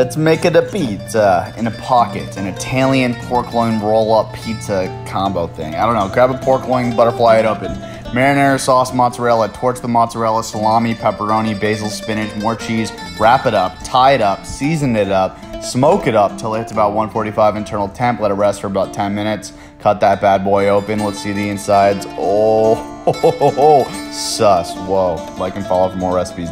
Let's make it a pizza in a pocket, an Italian pork loin roll up pizza combo thing. I don't know. Grab a pork loin, butterfly it open. Marinara sauce, mozzarella, torch the mozzarella, salami, pepperoni, basil, spinach, more cheese. Wrap it up, tie it up, season it up, smoke it up till it's about 145 internal temp. Let it rest for about 10 minutes. Cut that bad boy open. Let's see the insides. Oh, ho, ho, ho. sus. Whoa. Like and follow for more recipes.